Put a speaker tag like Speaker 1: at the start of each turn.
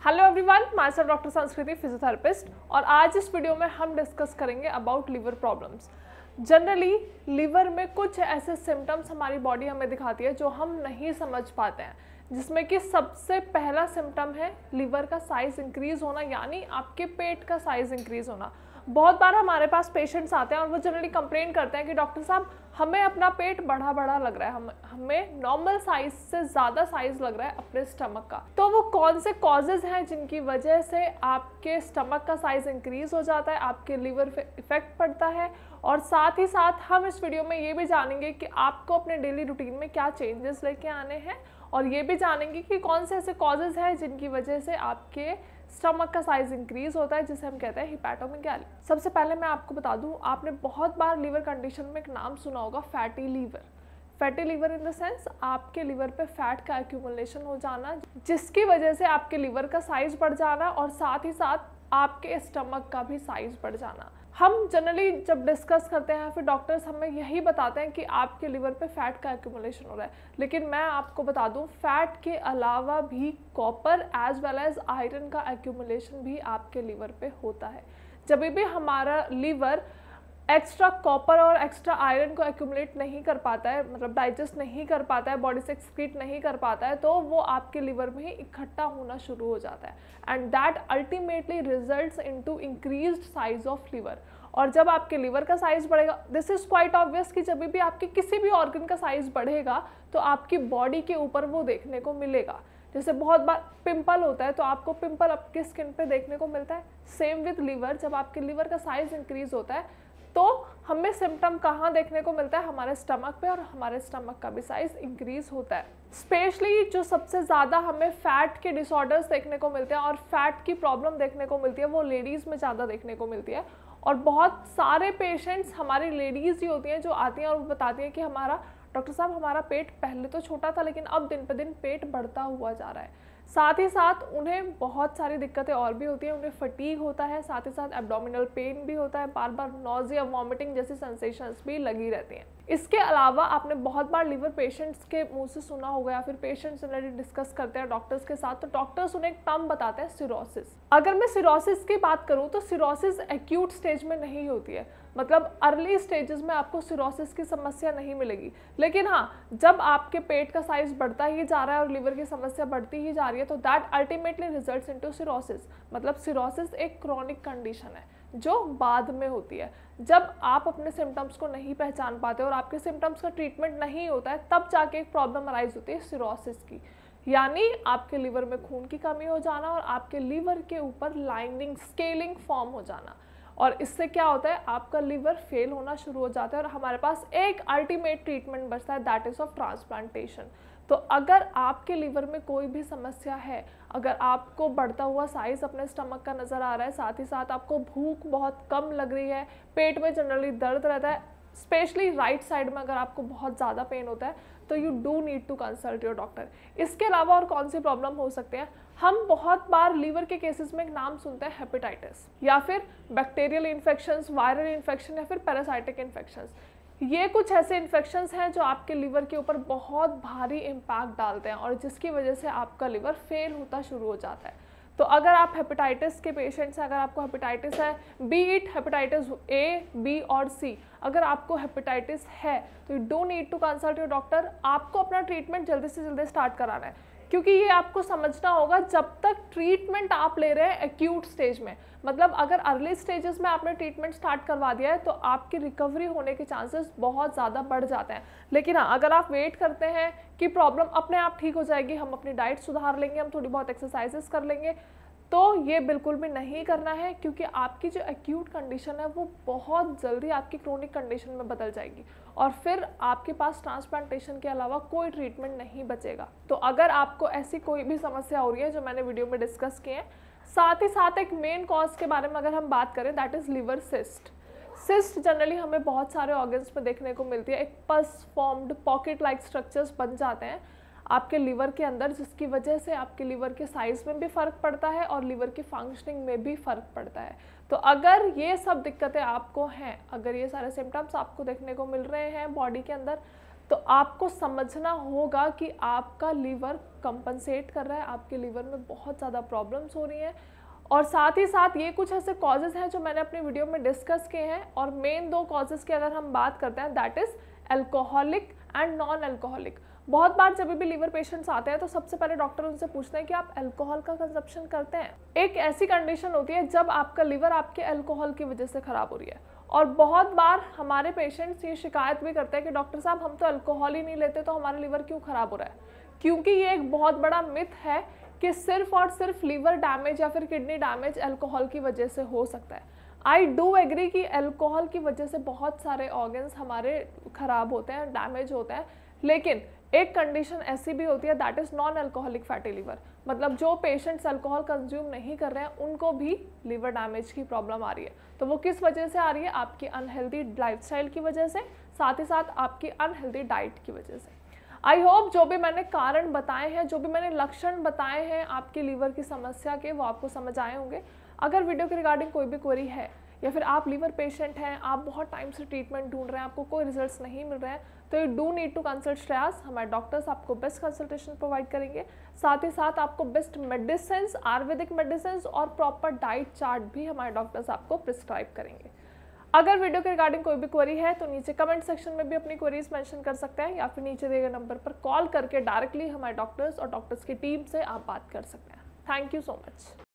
Speaker 1: Hello everyone myself doctor Sanskriti physiotherapist और आज इस वीडियो में हम डिस्कस करेंगे about liver problems generally liver में कुछ ऐसे सिम्टम्स हमारी बॉडी हमें दिखाती है जो हम नहीं समझ पाते हैं, जिसमें कि सबसे पहला सिम्टम है लीवर का साइज़ इंक्रीज़ होना, यानी आपके पेट का साइज़ इंक्रीज़ होना। बहुत बार हमारे पास पेशेंट्स आते हैं और वो जनरली कंप्लेन करते हैं कि डॉक्टर साहब, हमें अपना पेट बड़ा बड़ा लग रहा है, हम, हमें नॉर्मल साइज़ से ज़्यादा साइज़ लग रहा है अपने स्टमक का। तो वो कौन से कॉजेज़ हैं जिनकी वजह से आपके स्टमक का साइज़ इंक्रीज हो जाता है, आपके लीवर इफ़ेक्ट पड़ता है? और साथ ही साथ हम इस वीडियो में ये भी जानेंगे कि आपको अपने डेली रूटीन में क्या चेंजेस लेके आने हैं और ये भी जानेंगे कि कौन से ऐसे कॉजेज़ हैं जिनकी वजह से आपके स्टमक का साइज़ इंक्रीज होता है, जिसे हम कहते हैं हिपैटोमिगैली सबसे पहले मैं आपको बता दूँ, आपने बहुत बार लीवर कंडीशन में एक नाम सुना होगा, fatty liver. Fatty liver in the sense आपके लीवर पे फैट का एक्यूमुलेशन हो जाना, जिसकी वजह से आपके लीवर का साइज़ बढ़ जाना और साथ ही साथ आपके स्टमक का भी साइज़ बढ़ जाना। हम जनरली जब डिस्कस करते हैं, फिर डॉक्टर्स हमें यही बताते हैं कि आपके लिवर पे फैट का एक्यूमुलेशन हो रहा है। लेकिन मैं आपको बता दूँ फैट के अलावा भी copper as well as iron का एक्यूमुलेशन भी आपके लिवर पे होता है। जब भी हमारा लीवर एक्स्ट्रा कॉपर और एक्स्ट्रा आयरन को एक्यूमुलेट नहीं कर पाता है मतलब डाइजेस्ट नहीं कर पाता है बॉडी से एक्सक्रीट नहीं कर पाता है तो वो आपके लिवर में ही इकट्ठा होना शुरू हो जाता है। And that ultimately result into increase size of liver और जब आपके लिवर का साइज़ बढ़ेगा दिस इज़ क्वाइट ऑब्वियस कि जब भी आपके किसी भी ऑर्गन का साइज़ बढ़ेगा तो आपकी बॉडी के ऊपर वो देखने को मिलेगा। जैसे बहुत बार पिंपल होता है तो आपको पिंपल आपके स्किन पे देखने को मिलता है। सेम विथ लीवर जब आपके लीवर का साइज़ इंक्रीज होता है तो हमें सिम्टम कहाँ देखने को मिलता है? हमारे स्टमक पे और हमारे स्टमक का भी साइज़ इंक्रीज होता है। स्पेशली जो सबसे ज़्यादा हमें फैट के डिसऑर्डर्स देखने को मिलते हैं और फैट की प्रॉब्लम देखने को मिलती है, वो लेडीज़ में ज़्यादा देखने को मिलती है। और बहुत सारे पेशेंट्स हमारी लेडीज़ ही होती हैं जो आती हैं और बताती हैं कि हमारा डॉक्टर साहब, हमारा पेट पहले तो छोटा था, लेकिन अब दिन पे दिन पेट बढ़ता हुआ जा रहा है। साथ ही साथ उन्हें बहुत सारी दिक्कतें और भी होती हैं, उन्हें फटीग होता है, साथ ही साथ एब्डोमिनल पेन भी होता है बार बार नोजिया वॉमिटिंग जैसी सेंसेशंस भी लगी रहती हैं। इसके अलावा आपने बहुत बार लीवर पेशेंट्स के मुँह से सुना होगा या फिर पेशेंट्स जनरली डिस्कस करते हैं डॉक्टर्स के साथ तो डॉक्टर्स उन्हें एक टर्म बताते हैं सिरोसिस अगर मैं सिरोसिस की बात करूँ तो सिरोसिस एक्यूट स्टेज में नहीं होती है। मतलब अर्ली स्टेजेस में आपको सिरोसिस की समस्या नहीं मिलेगी। लेकिन हाँ जब आपके पेट का साइज़ बढ़ता ही जा रहा है और लीवर की समस्या बढ़ती ही जा रही है तो that ultimately result into cirrhosis मतलब सिरोसिस एक क्रॉनिक कंडीशन है, जो बाद में होती है। जब आप अपने सिम्टम्स को नहीं पहचान पाते और आपके सिम्टम्स का ट्रीटमेंट नहीं होता है, तब जाके एक प्रॉब्लम अराइज होती है सिरोसिस की। यानी आपके लीवर में खून की कमी हो जाना और आपके लीवर के ऊपर लाइनिंग स्केलिंग फॉर्म हो जाना। और इससे क्या होता है, आपका लीवर फेल होना शुरू हो जाता है और हमारे पास एक अल्टीमेट ट्रीटमेंट बचता है दैट इज़ ऑफ़ ट्रांसप्लांटेशन तो अगर आपके लीवर में कोई भी समस्या है, अगर आपको बढ़ता हुआ साइज़ अपने स्टमक का नज़र आ रहा है, साथ ही साथ आपको भूख बहुत कम लग रही है, पेट में जनरली दर्द रहता है स्पेशली राइट साइड में अगर आपको बहुत ज़्यादा पेन होता है तो you do need to consult your doctor इसके अलावा और कौन सी प्रॉब्लम हो सकते हैं? हम बहुत बार लीवर के केसेस में एक नाम सुनते हैं हेपेटाइटिस या फिर बैक्टीरियल इन्फेक्शंस वायरल इन्फेक्शन या फिर पैरासाइटिक इन्फेक्शन ये कुछ ऐसे इन्फेक्शंस हैं जो आपके लीवर के ऊपर बहुत भारी इम्पैक्ट डालते हैं और जिसकी वजह से आपका लीवर फेल होता शुरू हो जाता है। तो अगर आप हेपेटाइटिस के पेशेंट्स हैं, अगर आपको हेपेटाइटिस है B it hepatitis A B और सी अगर आपको हेपेटाइटिस है तो you don't need to consult your doctor आपको अपना ट्रीटमेंट जल्दी से जल्दी स्टार्ट कराना है। क्योंकि ये आपको समझना होगा जब तक ट्रीटमेंट आप ले रहे हैं एक्यूट स्टेज में। मतलब अगर अर्ली स्टेजेस में आपने ट्रीटमेंट स्टार्ट करवा दिया है तो आपकी रिकवरी होने के चांसेस बहुत ज़्यादा बढ़ जाते हैं। लेकिन हाँ अगर आप वेट करते हैं कि प्रॉब्लम अपने आप ठीक हो जाएगी, हम अपनी डाइट सुधार लेंगे, हम थोड़ी बहुत एक्सरसाइजेस कर लेंगे तो ये बिल्कुल भी नहीं करना है, क्योंकि आपकी जो एक्यूट कंडीशन है, वो बहुत जल्दी आपकी क्रोनिक कंडीशन में बदल जाएगी। और फिर आपके पास ट्रांसप्लांटेशन के अलावा कोई ट्रीटमेंट नहीं बचेगा। तो अगर आपको ऐसी कोई भी समस्या हो रही है, जो मैंने वीडियो में डिस्कस किए हैं, साथ ही साथ एक मेन कॉज के बारे में अगर हम बात करें that is liver cyst cyst generally हमें बहुत सारे ऑर्गन्स में देखने को मिलती है। एक पस फॉर्म्ड पॉकेट लाइक स्ट्रक्चर्स बन जाते हैं। आपके लीवर के अंदर, जिसकी वजह से आपके लीवर के साइज़ में भी फ़र्क पड़ता है और लीवर की फंक्शनिंग में भी फ़र्क पड़ता है। तो अगर ये सब दिक्कतें आपको हैं, अगर ये सारे सिम्टम्स आपको देखने को मिल रहे हैं बॉडी के अंदर तो आपको समझना होगा कि आपका लीवर कंपनसेट कर रहा है, आपके लीवर में बहुत ज़्यादा प्रॉब्लम्स हो रही हैं। और साथ ही साथ ये कुछ ऐसे कॉजेज़ हैं जो मैंने अपनी वीडियो में डिस्कस किए हैं और मेन दो कॉजेज़ की अगर हम बात करते हैं that is alcoholic and non alcoholic बहुत बार जब भी लीवर पेशेंट्स आते हैं तो सबसे पहले डॉक्टर उनसे पूछते हैं कि आप अल्कोहल का कंजप्शन करते हैं। एक ऐसी कंडीशन होती है जब आपका लीवर आपके अल्कोहल की वजह से ख़राब हो रही है। और बहुत बार हमारे पेशेंट्स ये शिकायत भी करते हैं कि डॉक्टर साहब, हम तो अल्कोहल ही नहीं लेते तो हमारा लीवर क्यों ख़राब हो रहा है? क्योंकि ये एक बहुत बड़ा मिथ है कि सिर्फ़ और सिर्फ़ लीवर डैमेज या फिर किडनी डैमेज अल्कोहल की वजह से हो सकता है। आई डू एग्री कि अल्कोहल की वजह से बहुत सारे ऑर्गन्स हमारे ख़राब होते हैं डैमेज होते हैं, लेकिन एक कंडीशन ऐसी भी होती है that is non alcoholic fatty liver मतलब जो पेशेंट्स अल्कोहल कंज्यूम नहीं कर रहे हैं, उनको भी लीवर डैमेज की प्रॉब्लम आ रही है। तो वो किस वजह से आ रही है? आपकी अनहेल्दी लाइफस्टाइल की वजह से, साथ ही साथ आपकी अनहेल्दी डाइट की वजह से। आई होप जो भी मैंने कारण बताए हैं, जो भी मैंने लक्षण बताए हैं आपकी लीवर की समस्या के, वो आपको समझ आए होंगे। अगर वीडियो के रिगार्डिंग कोई भी क्वेरी है, या फिर आप लीवर पेशेंट हैं, आप बहुत टाइम से ट्रीटमेंट ढूंढ रहे हैं, आपको कोई रिजल्ट्स नहीं मिल रहे हैं तो you do need to consult Shreyas हमारे डॉक्टर्स आपको बेस्ट कंसल्टेशन प्रोवाइड करेंगे। साथ ही साथ आपको बेस्ट मेडिसिन आयुर्वेदिक मेडिसिन और प्रॉपर डाइट चार्ट भी हमारे डॉक्टर्स आपको प्रिस्क्राइब करेंगे। अगर वीडियो के रिगार्डिंग कोई भी क्वेरी है तो नीचे कमेंट सेक्शन में भी अपनी क्वेरीज मेंशन कर सकते हैं, या फिर नीचे दिए गए नंबर पर कॉल करके डायरेक्टली हमारे डॉक्टर्स और डॉक्टर्स की टीम से आप बात कर सकते हैं। Thank you so much